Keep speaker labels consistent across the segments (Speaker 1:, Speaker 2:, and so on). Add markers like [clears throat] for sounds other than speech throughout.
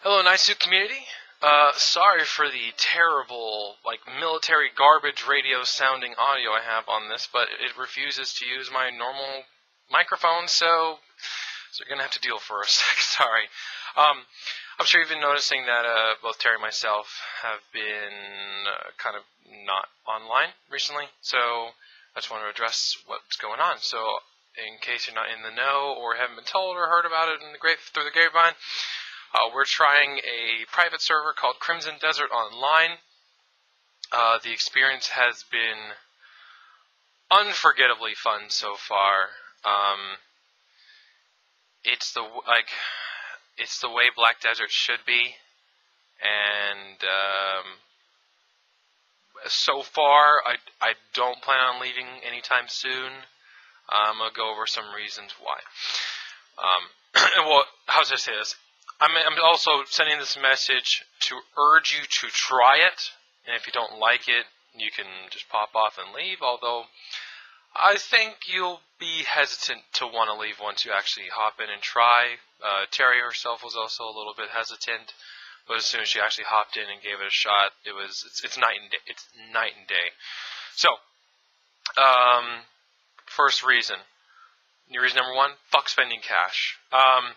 Speaker 1: Hello, Suit community. Uh, sorry for the terrible, like, military garbage radio sounding audio I have on this, but it refuses to use my normal microphone, so, so you're gonna have to deal for a [laughs] sec. Sorry. Um, I'm sure you've been noticing that uh, both Terry and myself have been uh, kind of not online recently, so I just want to address what's going on. So, in case you're not in the know or haven't been told or heard about it in the great through the grapevine, uh, we're trying a private server called Crimson Desert Online. Uh, the experience has been unforgettably fun so far. Um, it's the like it's the way Black Desert should be, and um, so far I I don't plan on leaving anytime soon. I'm gonna go over some reasons why. Um, [clears throat] well, how should I say this? I'm, I'm also sending this message to urge you to try it, and if you don't like it, you can just pop off and leave. Although I think you'll be hesitant to want to leave once you actually hop in and try. Uh, Terry herself was also a little bit hesitant, but as soon as she actually hopped in and gave it a shot, it was it's, it's night and day. It's night and day. So, um, first reason. new Reason number one: fuck spending cash. Um,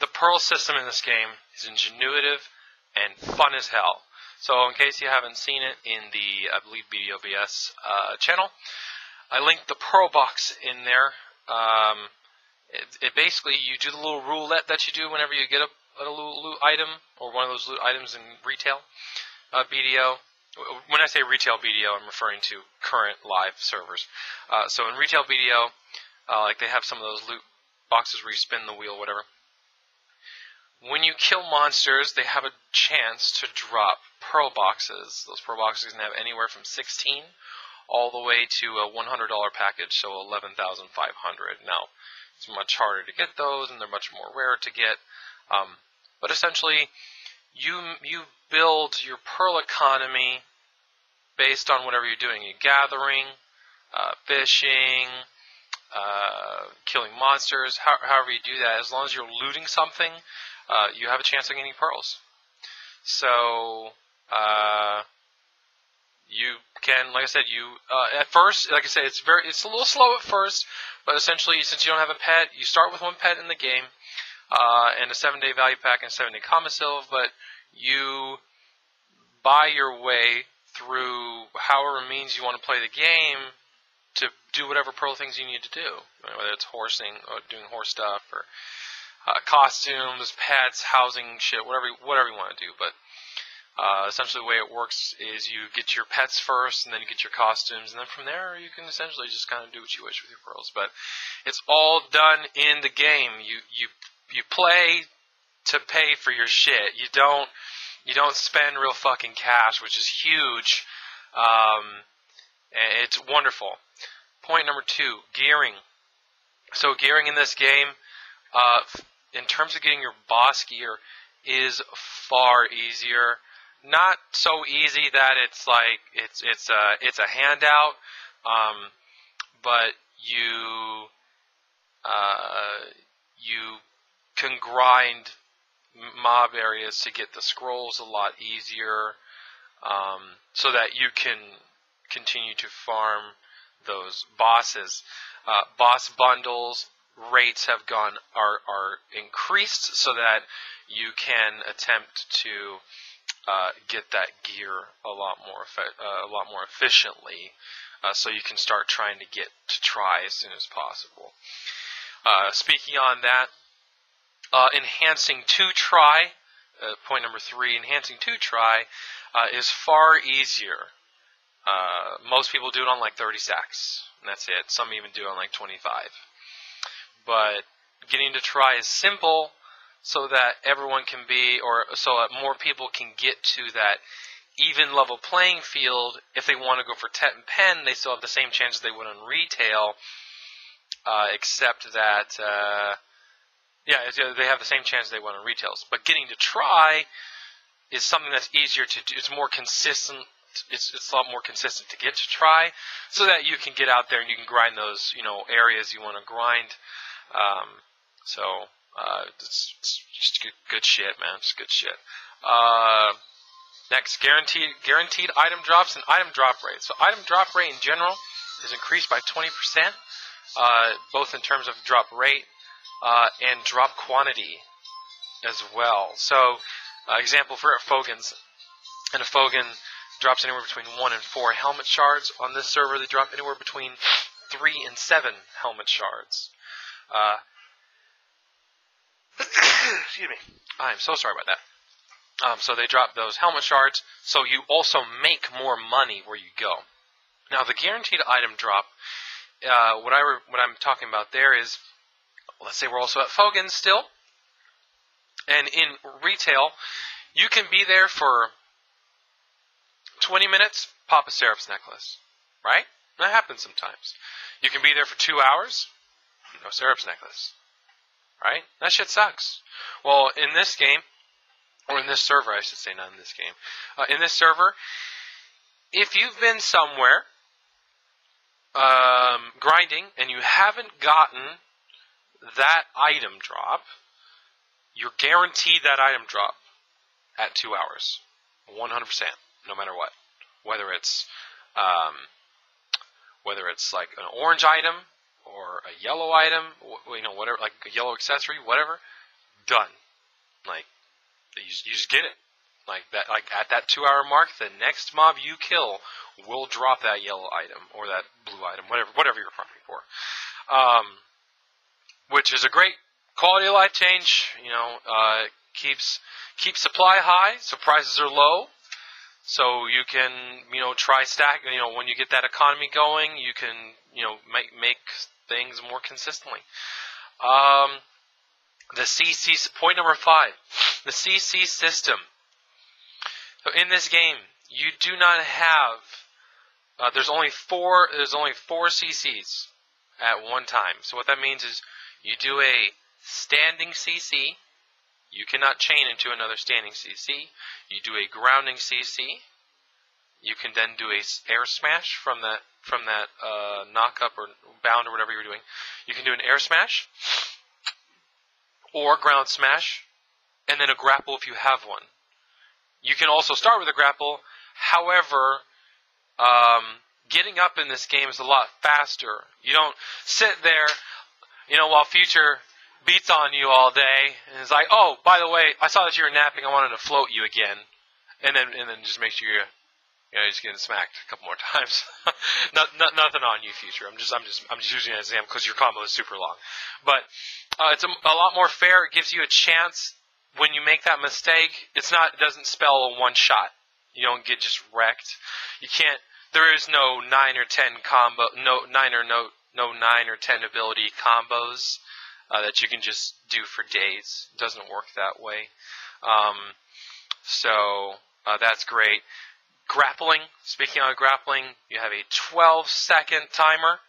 Speaker 1: the Pearl system in this game is ingenuitive and fun as hell. So, in case you haven't seen it in the, I believe, BDOBS uh, channel, I linked the Pearl box in there. Um, it, it, basically, you do the little roulette that you do whenever you get a, a loot, item or one of those loot items in retail uh, BDO. When I say retail BDO, I'm referring to current live servers. Uh, so in retail BDO, uh, like they have some of those loot boxes where you spin the wheel, whatever. When you kill monsters, they have a chance to drop pearl boxes. Those pearl boxes can have anywhere from 16 all the way to a $100 package, so 11,500. Now, it's much harder to get those, and they're much more rare to get. Um, but essentially, you you build your pearl economy based on whatever you're doing. You're gathering, uh, fishing, uh, killing monsters, how, however you do that. As long as you're looting something, uh, you have a chance of getting pearls. So, uh, you can, like I said, you uh, at first, like I said, it's very, it's a little slow at first, but essentially, since you don't have a pet, you start with one pet in the game, uh, and a seven-day value pack and seven-day Kamasylve, but you buy your way through however means you want to play the game to do whatever pearl things you need to do, whether it's horsing or doing horse stuff or uh, costumes, pets, housing, shit, whatever whatever you want to do. But uh, essentially, the way it works is you get your pets first, and then you get your costumes, and then from there you can essentially just kind of do what you wish with your pearls. But it's all done in the game. You you you play to pay for your shit. You don't you don't spend real fucking cash, which is huge. Um, it's wonderful. Point number two: gearing. So gearing in this game, uh, in terms of getting your boss gear is far easier. Not so easy that it's like it's it's a it's a handout, um, but you uh, you can grind mob areas to get the scrolls a lot easier, um, so that you can continue to farm those bosses. Uh, boss bundles rates have gone are are increased so that you can attempt to uh, get that gear a lot more uh, a lot more efficiently. Uh, so you can start trying to get to TRI as soon as possible. Uh, speaking on that, uh, enhancing to TRI. Point number three: enhancing to TRI is far easier. Most people do it on like 30 stacks, and that's it. Some even do it on like 25 but getting to TRI is simple so that everyone can be, or so that more people can get to that even level playing field. If they want to go for Tet and Pen, they still have the same chance as they would on retail, uh, except that, uh, yeah, they have the same chance they would on retails. But getting to TRI is something that's easier to do. It's more consistent. It's, it's a lot more consistent to get to TRI, so that you can get out there and you can grind those, you know, areas you want to grind. Um, so Uh, it's, it's just good, good shit, man. It's good shit. Uh, next, guaranteed guaranteed item drops and item drop rate. So item drop rate in general is increased by 20%, uh, both in terms of drop rate uh, and drop quantity as well. So, uh, example for a Fogan's, and a Fogan drops anywhere between one and four helmet shards. On this server, they drop anywhere between three and seven helmet shards. Uh, [coughs] excuse me. I'm so sorry about that. Um, so they drop those helmet shards, so you also make more money where you go. Now the guaranteed item drop, uh, what I re- what I'm talking about there is, let's say we're also at Fogan still, and in retail, you can be there for 20 minutes, pop a Seraph's necklace, right? That happens sometimes. You can be there for two hours, no Seraph's necklace, right? That shit sucks. Well, in this game, or in this server, I should say, not in this game, uh, in this server, if you've been somewhere um, grinding and you haven't gotten that item drop, you're guaranteed that item drop at two hours, 100%, no matter what. Whether it's um, whether it's like an orange item or a yellow item, you know, whatever, like a yellow accessory, whatever, done. Like you, you just get it. Like that, like at that two-hour mark, the next mob you kill will drop that yellow item or that blue item, whatever, whatever you're farming for. Um, which is a great quality of life change. You know, uh, keeps keeps supply high, so prices are low. So you can, you know, try stack. You know, when you get that economy going, you can, you know, make make things more consistently. Um, the CC point number five, the CC system. So in this game, you do not have. Uh, there's only four. There's only four CCs at one time. So what that means is you do a standing CC. You cannot chain into another standing CC. You do a grounding CC. You can then do a air smash from that from that uh, knock up or bound or whatever you're doing. You can do an air smash or ground smash, and then a grapple if you have one. You can also start with a grapple. However, um, getting up in this game is a lot faster. You don't sit there, you know, while Future beats on you all day, and it's like, oh, by the way, I saw that you were napping. I wanted to float you again, and then and then just make sure you're, you know, just getting smacked a couple more [laughs] times. not, not, nothing on you, future. I'm just I'm just I'm just using an example because your combo is super long, but uh, it's a, a lot more fair. It gives you a chance when you make that mistake. It's not it doesn't spell a one shot. You don't get just wrecked. You can't. There is no nine or ten combo. No nine or no no nine or ten ability combos uh, that you can just do for days. It doesn't work that way. Um, so uh, that's great. Grappling. Speaking of grappling, you have a 12 second timer.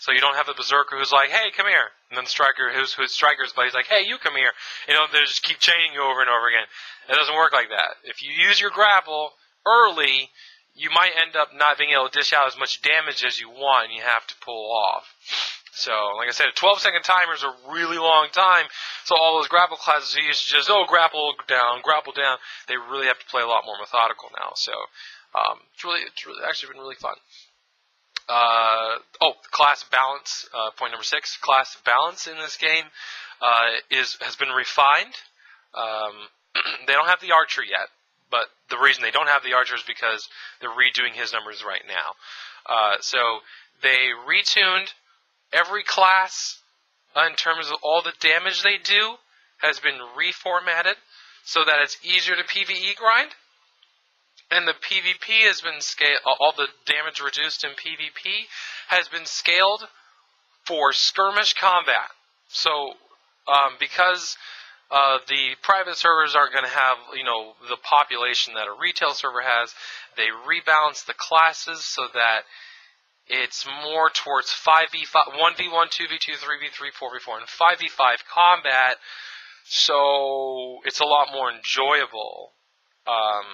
Speaker 1: So you don't have the berserker who's like, "Hey, come here," and then the striker who's who's striker's buddy's like, "Hey, you come here." You know, they just keep chaining you over and over again. It doesn't work like that. If you use your grapple early, you might end up not being able to dish out as much damage as you want, and you have to pull off. So, like I said, a 12 second timer is a really long time. So all those grapple classes you used to just, oh, grapple down, grapple down. They really have to play a lot more methodical now. So, um, it's really, it's really actually been really fun. Uh, oh, class balance, uh, point number six, class balance in this game, uh, is, has been refined. Um, [clears throat] they don't have the archer yet, but the reason they don't have the archer is because they're redoing his numbers right now. Uh, so they retuned every class, uh, in terms of all the damage they do, has been reformatted so that it's easier to PvE grind. And the PvP has been scaled, all the damage reduced in PvP has been scaled for skirmish combat. So, um, because uh, the private servers aren't going to have, you know, the population that a retail server has, they rebalance the classes so that it's more towards 5v5, 1v1, 2v2, 3v3, 4v4, and 5v5 combat. So it's a lot more enjoyable. Um,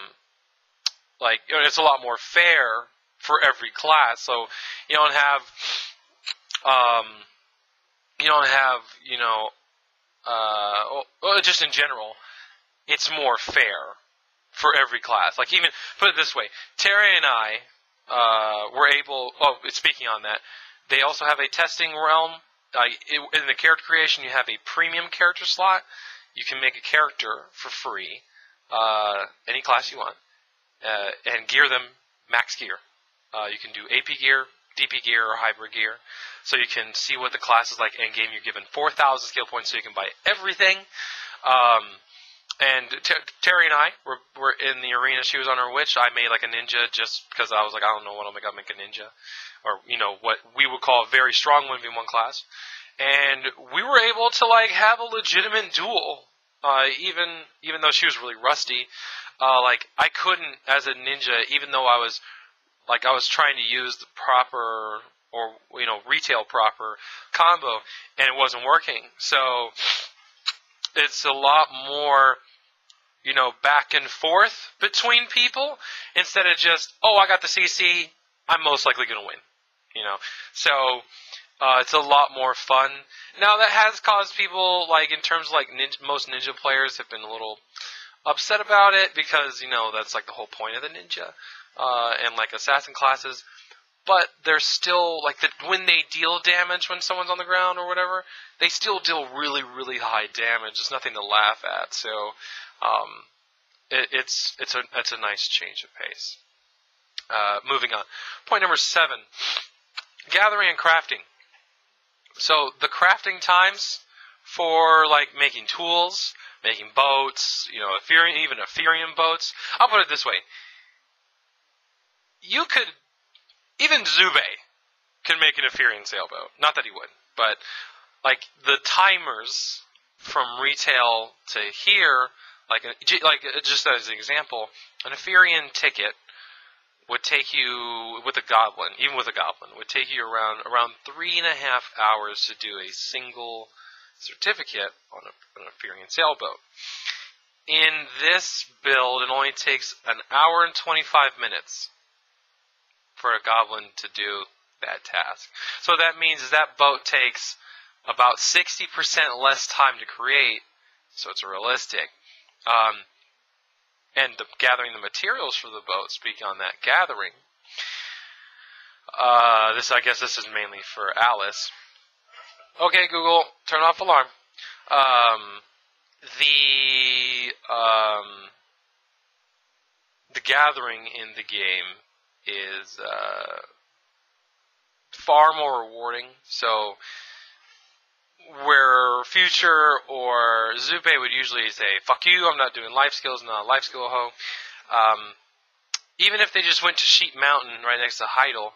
Speaker 1: like it's a lot more fair for every class. So you don't have, um, you don't have, you know, uh, well, just in general, it's more fair for every class. Like even put it this way, Terry and I uh, were able. Oh, speaking on that, they also have a testing realm. Uh, in the character creation, you have a premium character slot. You can make a character for free, uh, any class you want, uh, and gear them max gear. Uh, you can do AP gear, DP gear, or hybrid gear. So you can see what the class is like end game. You're given 4,000 skill points, so you can buy everything. Um, and Terry and I were, were in the arena. She was on her witch. I made like a ninja just because I was like, I don't know what I'll make. I'll make a ninja, or you know what we would call a very strong one v one class. And we were able to like have a legitimate duel, uh, even even though she was really rusty. Uh, like I couldn't as a ninja, even though I was like I was trying to use the proper or you know retail proper combo, and it wasn't working. So it's a lot more you know, back and forth between people instead of just, oh, I got the CC, I'm most likely going to win. You know, so uh, it's a lot more fun. Now that has caused people, like in terms of like ninja, most ninja players have been a little upset about it because you know that's like the whole point of the ninja uh, and like assassin classes. But they're still like the, when they deal damage when someone's on the ground or whatever, they still deal really really high damage. It's nothing to laugh at. So um, it, it's it's a it's a nice change of pace. Uh, moving on, point number seven: gathering and crafting. So the crafting times for like making tools, making boats, you know, Epheria, even Epheria boats. I'll put it this way: you could even Zube can make an Epheria sailboat. Not that he would, but like the timers from retail to here like, like just as an example, an Epheria ticket would take you with a goblin, even with a goblin, would take you around around three and a half hours to do a single certificate on, a, an Epheria sailboat. In this build, it only takes an hour and 25 minutes for a goblin to do that task. So that means is that boat takes about 60% less time to create, so it's realistic. Um, and the, gathering the materials for the boat. Speaking on that gathering, uh, this I guess this is mainly for Alice. Okay, Google, turn off alarm. Um, the um, the gathering in the game is uh, far more rewarding. So where Future or Zupe would usually say, fuck you, I'm not doing life skills, I'm not a life skill hoe. Um, even if they just went to Sheep Mountain right next to Heidel,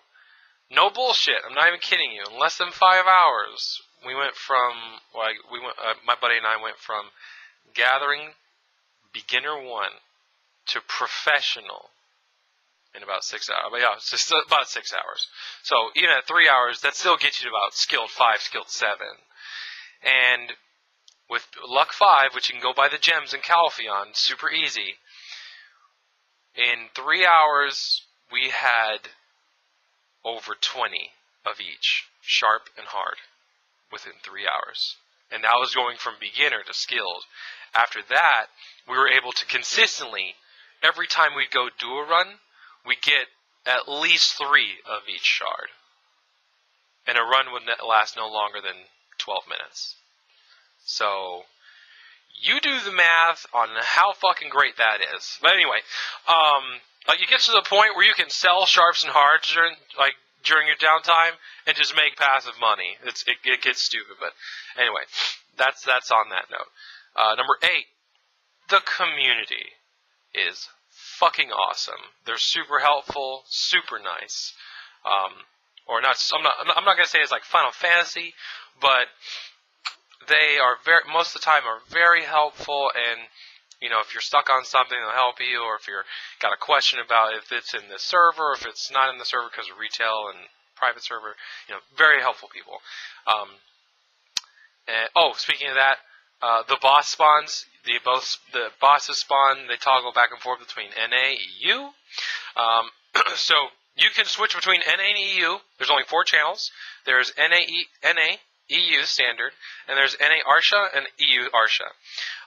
Speaker 1: no bullshit, I'm not even kidding you, in less than five hours, we went from, well, we went, uh, my buddy and I went from gathering beginner one to professional in about six hours. But yeah, it's just about six hours. So even at three hours, that still gets you to about skilled five, skilled seven. And with Luck 5, which you can go buy the gems in Calpheon, super easy. In three hours, we had over 20 of each, sharp and hard, within three hours. And that was going from beginner to skilled. After that, we were able to consistently, every time we'd go do a run, we get at least three of each shard. And a run would last no longer than 12 minutes. So, you do the math on how fucking great that is. But anyway, um, like you get to the point where you can sell sharps and hards during like during your downtime and just make passive money. It's it, it gets stupid, but anyway, that's that's on that note. Uh, number eight, the community is fucking awesome. They're super helpful, super nice. Um, or not. I'm not. I'm not gonna say it's like Final Fantasy, but they are very most of the time are very helpful and you know if you're stuck on something they'll help you or if you're got a question about if it's in the server if it's not in the server because of retail and private server you know very helpful people um, and, oh speaking of that uh, the boss spawns the both the bosses spawn they toggle back and forth between NA EU um, [clears throat] so you can switch between NA and EU there's only four channels there's NA NA EU standard, and there's NA Arsha and EU Arsha.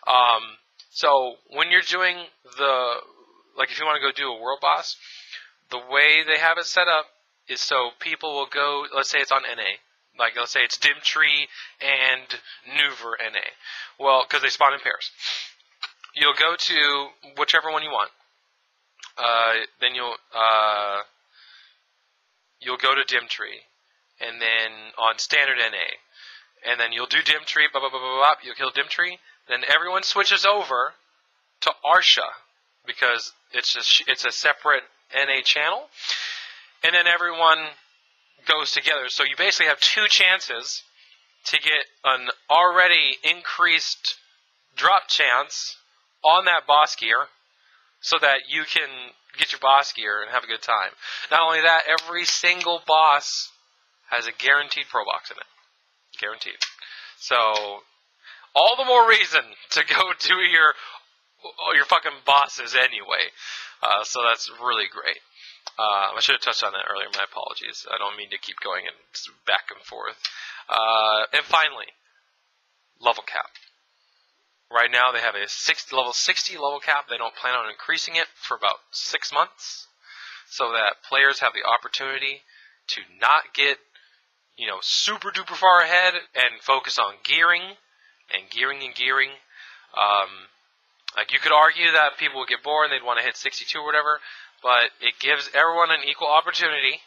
Speaker 1: Um, so when you're doing the like if you want to go do a world boss, the way they have it set up is so people will go. Let's say it's on NA. Like let's say it's Dimtree and Nouver NA. Well, because they spawn in pairs. You'll go to whichever one you want. Uh, then you'll uh, you'll go to Dimtree, and then on standard NA, and then you'll do Dimtree. Blah blah blah blah blah. You'll kill Dimtree. Then everyone switches over to Arsha because it's a, it's a separate NA channel, and then everyone goes together. So you basically have two chances to get an already increased drop chance on that boss gear so that you can get your boss gear and have a good time. Not only that, every single boss has a guaranteed pro box in it. Guaranteed. So, all the more reason to go do your your fucking bosses anyway. Uh, so that's really great. Uh, I should have touched on that earlier. My apologies. I don't mean to keep going and back and forth. Uh, and finally, level cap. Right now, they have a 60, level 60 level cap. They don't plan on increasing it for about six months, so that players have the opportunity to not get, you know, super duper far ahead and focus on gearing and gearing and gearing. Um, like you could argue that people would get bored and they'd want to hit 62 or whatever, but it gives everyone an equal opportunity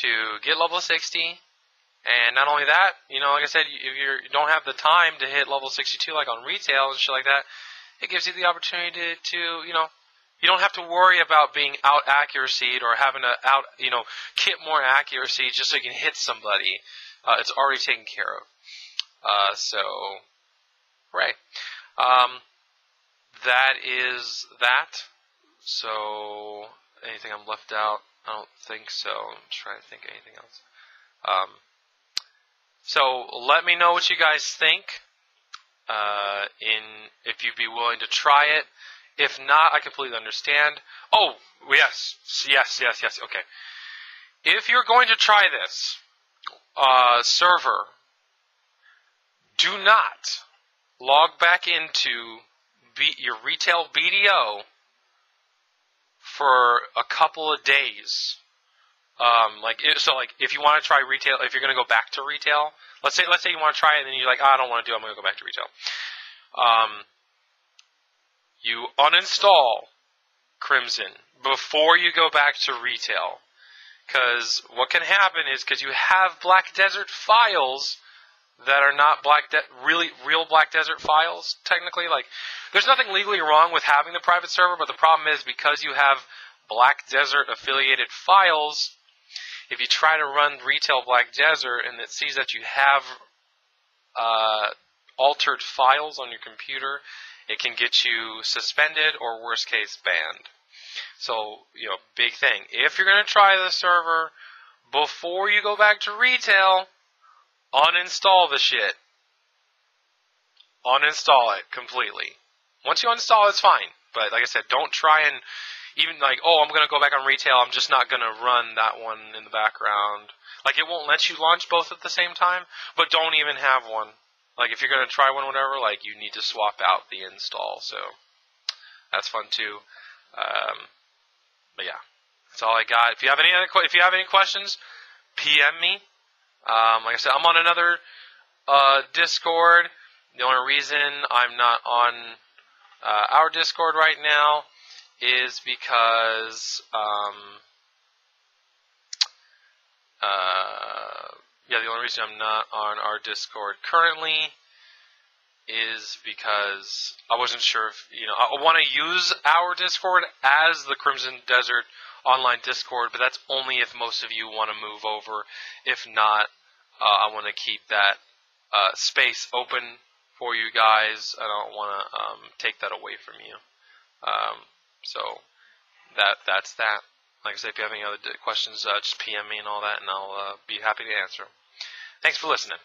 Speaker 1: to get level 60. And not only that, you know, like I said, if you don't have the time to hit level 62 like on retail and shit like that, it gives you the opportunity to, to you know, you don't have to worry about being out accuracy or having to out, you know, kit more accuracy just so you can hit somebody. Uh, it's already taken care of. Uh, so, right. Um, that is that. So, anything I'm left out? I don't think so. I'm trying to think anything else. Um, so let me know what you guys think. Uh, in if you'd be willing to try it. If not, I completely understand. Oh, yes, yes, yes, yes. Okay. If you're going to try this uh, server, do not log back into your retail BDO for a couple of days. Um, like so, like if you want to try retail, if you're going to go back to retail, let's say let's say you want to try it, and then you're like, oh, I don't want to do. it, I'm going to go back to retail. Um, you uninstall Crimson before you go back to retail, because what can happen is because you have Black Desert files that are not black de- really real black desert files technically. Like there's nothing legally wrong with having the private server but the problem is because you have black desert affiliated files if you try to run retail black desert and it sees that you have uh, altered files on your computer it can get you suspended or worst case banned. So you know big thing. If you're going to try the server before you go back to retail uninstall the shit. Uninstall it completely. Once you uninstall, it's fine. But like I said, don't try and even like, oh, I'm gonna go back on retail. I'm just not gonna run that one in the background. Like it won't let you launch both at the same time. But don't even have one. Like if you're gonna try one, whatever, like you need to swap out the install. So that's fun too. Um, but yeah, that's all I got. If you have any other, if you have any questions, PM me. Um, like I said, I'm on another uh, Discord. The only reason I'm not on uh, our Discord right now is because, um, uh, yeah, the only reason I'm not on our Discord currently is because I wasn't sure if, you know, I want to use our Discord as the Crimson Desert online Discord, but that's only if most of you want to move over. If not, uh, I want to keep that uh, space open for you guys. I don't want to um, take that away from you. Um, so that that's that. Like I said, if you have any other questions, uh, just PM me and all that, and I'll uh, be happy to answer. them. Thanks for listening.